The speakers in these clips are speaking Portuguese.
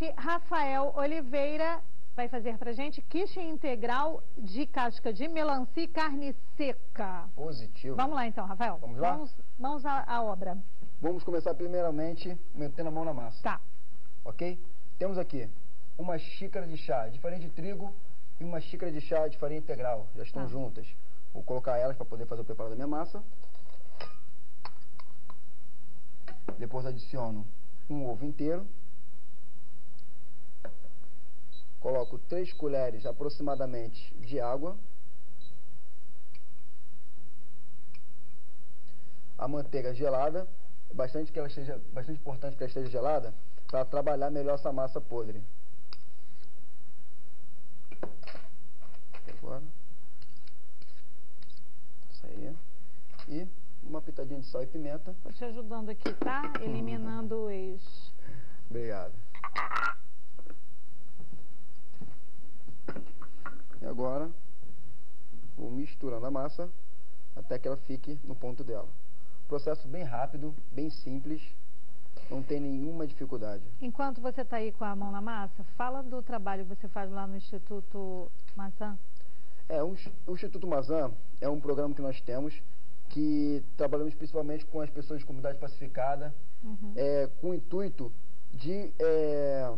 chefe Rafael Oliveira vai fazer pra gente quiche integral de casca de melancia e carne seca. Positivo. Vamos lá então, Rafael. Vamos lá? Vamos, vamos à, à obra. Vamos começar primeiramente metendo a mão na massa. Tá. Ok? Temos aqui uma xícara de chá de farinha de trigo e uma xícara de chá de farinha integral. Já estão Tá. juntas. Vou colocar elas para poder fazer o preparo da minha massa. Depois adiciono um ovo inteiro. Coloco 3 colheres aproximadamente de água. A manteiga gelada. É bastante, que ela esteja, bastante importante que ela esteja gelada para trabalhar melhor essa massa podre. Agora. Isso aí. E uma pitadinha de sal e pimenta. Tô te ajudando aqui, tá? Eliminando os... Obrigado. E agora, vou misturando a massa até que ela fique no ponto dela. Processo bem rápido, bem simples, não tem nenhuma dificuldade. Enquanto você tá aí com a mão na massa, fala do trabalho que você faz lá no Instituto Maçã. É, o Instituto Mazan é um programa que nós temos que trabalhamos principalmente com as pessoas de comunidade pacificada, Uhum. é, com o intuito de é,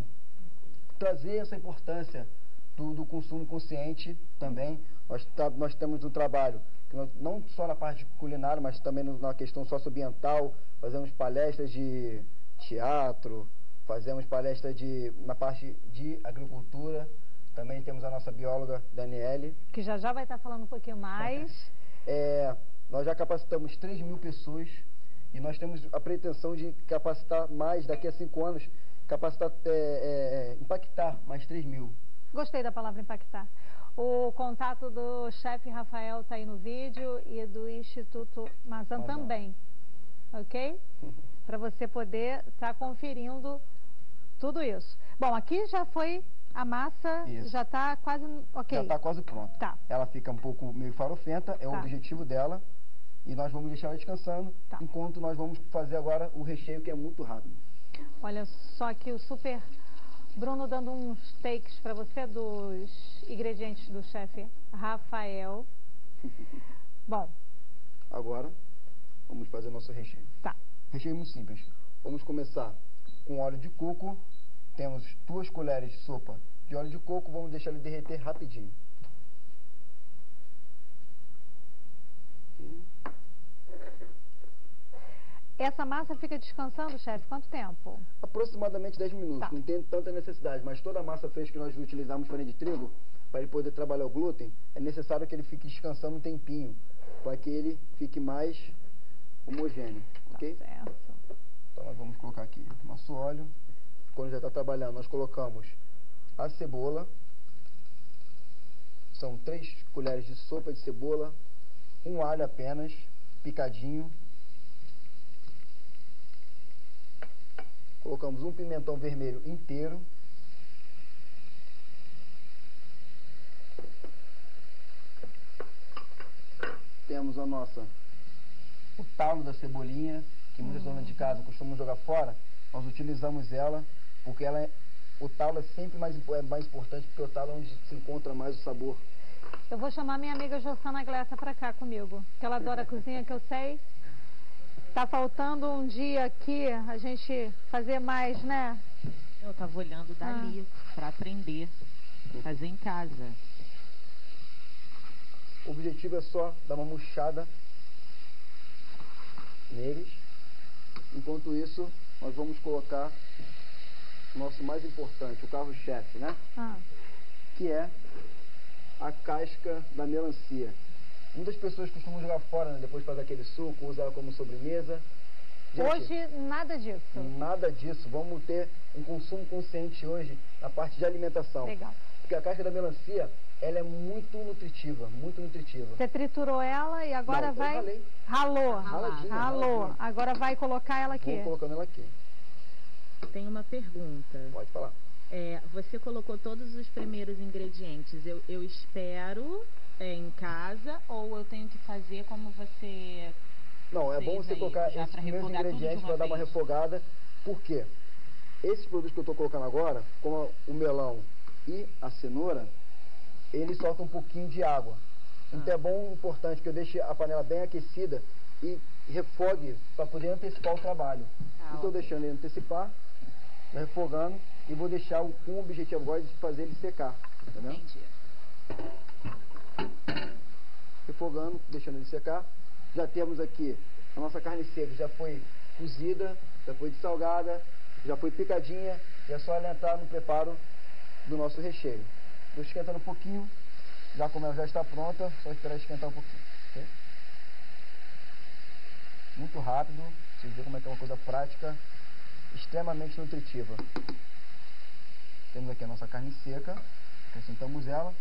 trazer essa importância do, do consumo consciente também. Nós, tra- nós temos um trabalho que nós- não só na parte culinária, mas também no- na questão socioambiental. Fazemos palestras de teatro, fazemos palestras de, na parte de agricultura. Também temos a nossa bióloga Daniele. Que já já vai estar falando um pouquinho mais. É, nós já capacitamos 3 mil pessoas e nós temos a pretensão de capacitar mais, daqui a cinco anos, capacitar, é, é, impactar mais 3 mil. Gostei da palavra impactar. O contato do chefe Rafael está aí no vídeo e do Instituto Mazan Mazan. também. Ok? Para você poder estar conferindo tudo isso. Bom, aqui já foi a massa, Isso. já está quase ok. Já está quase pronta. Tá. Ela fica um pouco meio farofenta, é o Tá. objetivo dela. E nós vamos deixar ela descansando, Tá. enquanto nós vamos fazer agora o recheio, que é muito rápido. Olha só aqui o super Bruno dando uns takes para você dos ingredientes do chefe Rafael. Bom, Agora, vamos fazer o nosso recheio. tá. Recheio muito simples. Vamos começar com óleo de coco. Temos duas colheres de sopa de óleo de coco. Vamos deixar ele derreter rapidinho. Essa massa fica descansando, chefe, quanto tempo? Aproximadamente 10 minutos. Tá. Não tem tanta necessidade, mas toda a massa fresca que nós utilizamos farinha de trigo, para ele poder trabalhar o glúten, é necessário que ele fique descansando um tempinho, para que ele fique mais homogêneo, ok? Tá certo. Então nós vamos colocar aqui nosso óleo. Quando já está trabalhando, nós colocamos a cebola. São três colheres de sopa de cebola, um alho apenas, picadinho. Colocamos um pimentão vermelho inteiro. Temos a nossa o talo da cebolinha, que muitas donas de casa costumam jogar fora, nós utilizamos ela porque ela é, o talo é sempre mais, é mais importante porque o talo é onde se encontra mais o sabor. Eu vou chamar minha amiga Jossana Glessa pra cá comigo, que ela adora cozinha, que eu sei. Tá faltando um dia aqui a gente fazer mais, né? Eu tava olhando dali pra aprender, fazer em casa. O objetivo é só dar uma murchada neles. Enquanto isso, nós vamos colocar o nosso mais importante, o carro-chefe, né? Ah, que é a casca da melancia. Muitas pessoas costumam jogar fora, né? depois de fazer aquele suco, usar ela como sobremesa. Gente, hoje nada disso. nada disso. Vamos ter um consumo consciente hoje na parte de alimentação. Legal. Porque a casca da melancia, ela é muito nutritiva, muito nutritiva. Você triturou ela e agora Não, eu vai. ralei. Ralou. Raladinha, Ralou. raladinha. Agora vai colocar ela aqui. Vamos colocando ela aqui. Tem uma pergunta. Pode falar. É, você colocou todos os primeiros ingredientes. Eu, eu espero é, em casa ou eu tenho que fazer como você. Não, é bom você aí, colocar esses pra primeiros ingredientes para dar uma refogada. Por quê? esses produtos que eu estou colocando agora, como o melão e a cenoura, eles soltam um pouquinho de água. Então é bom e importante que eu deixe a panela bem aquecida e refogue para poder antecipar o trabalho. Ah, Estou deixando ele antecipar, refogando e vou deixar o- com o objetivo agora de fazer ele secar. Entendeu? Entendi. Refogando, deixando ele secar. Já temos aqui a nossa carne seca, já foi cozida, já foi dessalgada, já foi picadinha, e é só ela entrar no preparo do nosso recheio. Estou esquentando um pouquinho, já como ela já está pronta, só esperar esquentar um pouquinho. ok? Muito rápido, vocês verem como é que é uma coisa prática, extremamente nutritiva. Temos aqui a nossa carne seca, acrescentamos ela.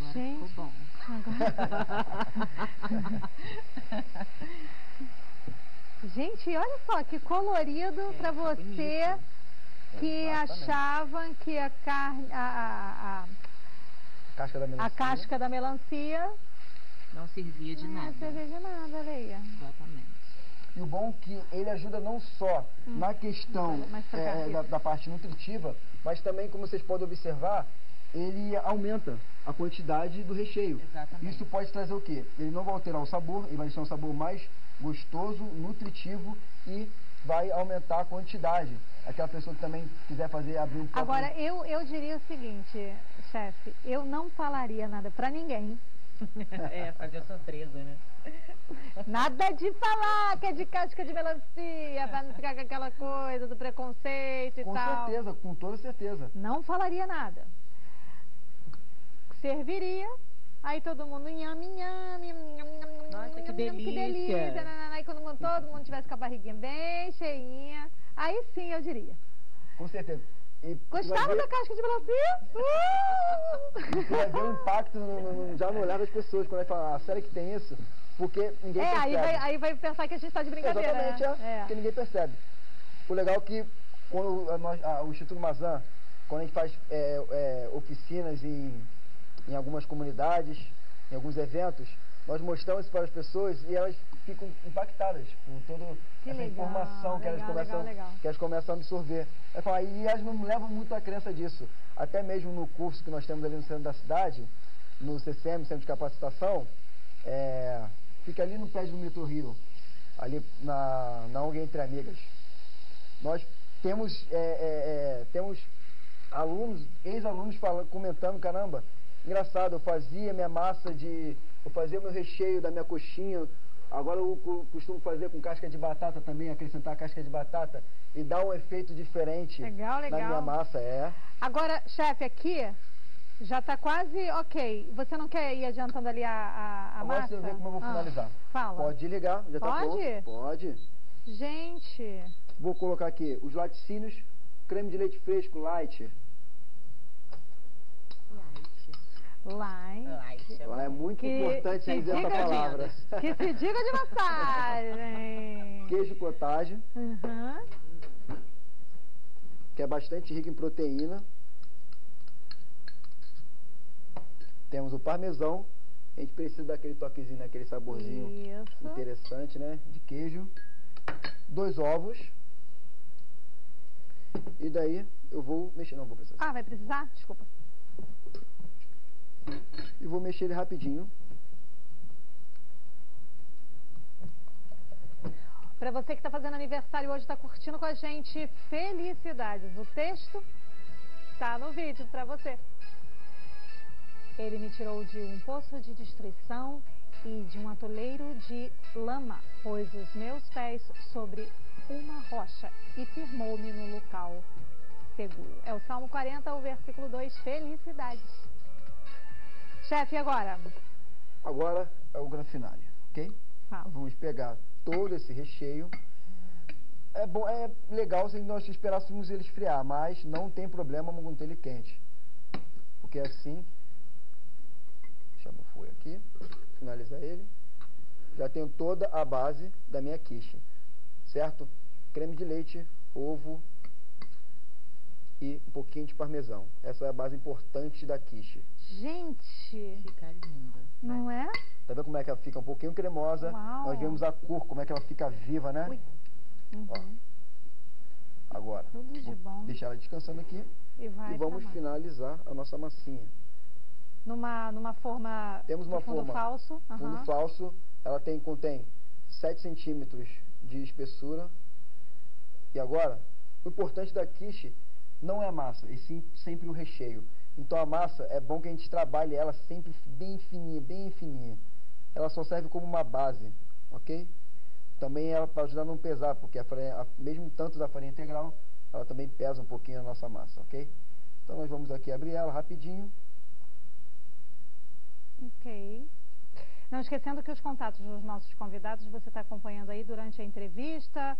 Agora Gente. ficou bom. Gente, olha só que colorido É, para tá você bonito. que Exatamente. achavam que a carne, a, a, Casca da a, melancia. a casca da melancia Não servia de não nada. ia servir de nada, aí. Exatamente. E o bom é que ele ajuda não só na questão aqui. da, da parte nutritiva, mas também, como vocês podem observar, ele aumenta a quantidade do recheio. Exatamente. Isso pode trazer o quê? Ele não vai alterar o sabor, ele vai deixar um sabor mais gostoso, nutritivo e vai aumentar a quantidade. Aquela pessoa que também quiser fazer, abrir um próprio- Agora, eu, eu diria o seguinte, chefe, eu não falaria nada para ninguém. é, fazer surpresa, né? Nada de falar que é de casca de melancia, para não ficar com aquela coisa do preconceito e Com tal. certeza, com toda certeza. Não falaria nada. Serviria, aí todo mundo nhame, nhame, nhame, nhame, Nossa, que nhame, que delícia. delícia. E quando todo mundo tivesse com a barriguinha bem cheinha, aí sim eu diria. Com certeza. E Gostava da casca de melancia? Uh! Vai ver o impacto no- no- no- já no olhar das pessoas quando vai falar, ah, sério que tem isso? Porque ninguém É, aí percebe. vai, aí vai pensar que a gente tá de brincadeira, Exatamente, né? é, porque ninguém percebe. O legal é que quando a a- o Instituto Mazan, quando a gente faz é, é, oficinas em, em algumas comunidades, em alguns eventos, nós mostramos isso para as pessoas e elas ficam impactadas com toda Que essa legal, informação que elas legal, começam legal, legal. que elas começam a absorver. E elas não levam muito a crença disso. Até mesmo no curso que nós temos ali no centro da cidade, no CCM, Centro de Capacitação, é, fica ali no prédio do Metro Rio, ali na, na ONG Entre Amigas. Nós temos, é, é, é, temos alunos, ex-alunos comentando, caramba, engraçado, eu fazia minha massa de. Eu fazia meu recheio da minha coxinha. Agora eu co- costumo fazer com casca de batata também, acrescentar casca de batata e dar um efeito diferente Legal, na legal. minha massa, é. Agora, chefe, aqui já tá quase ok. Você não quer ir adiantando ali a, a, a Agora massa? você vê como eu vou Ah, finalizar. fala. Pode ligar, já está Pode? pronto. Pode. Gente, Vou colocar aqui os laticínios, creme de leite fresco, light. Light. Lá é muito Que- importante que dizer essa palavra. Que se diga de massagem. Queijo cottage, Uhum. que é bastante rico em proteína. Temos o parmesão. A gente precisa daquele toquezinho, aquele saborzinho Isso. interessante, né? De queijo. Dois ovos. E daí eu vou mexer. Não vou precisar. Ah, vai precisar? Desculpa. Vou mexer ele rapidinho. Para você que está fazendo aniversário hoje, está curtindo com a gente, felicidades. O texto tá no vídeo para você. Ele me tirou de um poço de destruição e de um atoleiro de lama, pôs os meus pés sobre uma rocha e firmou-me no local seguro. É o Salmo 40, o versículo 2, felicidades. Chefe, e agora? Agora é o grande finale, ok? Vamos pegar todo esse recheio. É bom, é legal se nós esperássemos ele esfriar, mas não tem problema manter ele quente. Porque assim, chama o fui aqui, finalizar ele. Já tenho toda a base da minha quiche, certo? Creme de leite, ovo e um pouquinho de parmesão. Essa é a base importante da quiche. Gente, Fica linda. não é? Tá vendo como é que ela fica um pouquinho cremosa? Uau. Nós vemos a cor, como é que ela fica viva, né? Ui. Uhum. agora. Tudo de bom. Deixar ela descansando aqui E vai e vamos finalizar a nossa massinha. Numa, numa forma Temos uma fundo forma falso. Fundo aham. falso, ela tem, contém 7 centímetros de espessura. E agora, o importante da quiche não é a massa, e sim sempre o recheio. Então a massa é bom que a gente trabalhe ela sempre bem fininha, bem fininha. Ela só serve como uma base, ok? Também ela para ajudar a não pesar, porque a farinha, a- mesmo tanto da farinha integral, ela também pesa um pouquinho a nossa massa, ok? Então nós vamos aqui abrir ela rapidinho. Ok. Não esquecendo que os contatos dos nossos convidados você está acompanhando aí durante a entrevista,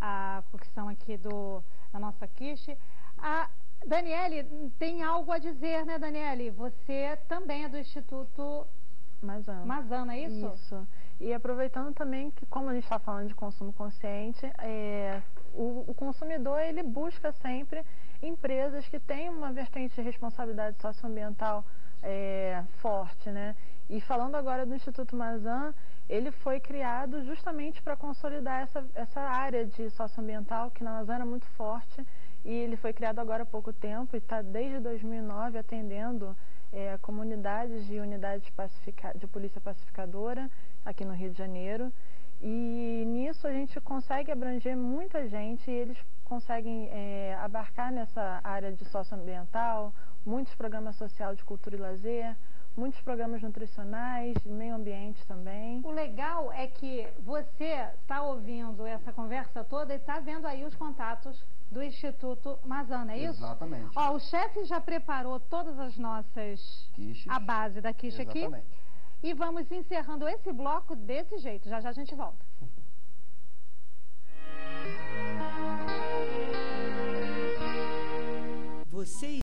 a cocção aqui do, da nossa quiche. A Daniele tem algo a dizer, né, Daniele? Você também é do Instituto Mazan. Mazana, é isso? Isso. E aproveitando também que, como a gente está falando de consumo consciente, é, o, o consumidor ele busca sempre empresas que têm uma vertente de responsabilidade socioambiental é, forte, né? E falando agora do Instituto Mazan, ele foi criado justamente para consolidar essa, essa área de socioambiental que na Amazônia é muito forte e ele foi criado agora há pouco tempo e está desde 2009 atendendo é, comunidades de unidades de polícia pacificadora aqui no Rio de Janeiro. E nisso a gente consegue abranger muita gente e eles conseguem é, abarcar nessa área de socioambiental, muitos programas social de cultura e lazer, muitos programas nutricionais, meio ambiente também. O legal é que você está ouvindo essa conversa toda e está vendo aí os contatos do Instituto Mazana, é isso? Exatamente. Ó, o chefe já preparou todas as nossas... Quiches. A base da quiche Exatamente. aqui. E vamos encerrando esse bloco desse jeito. Já já a gente volta. Você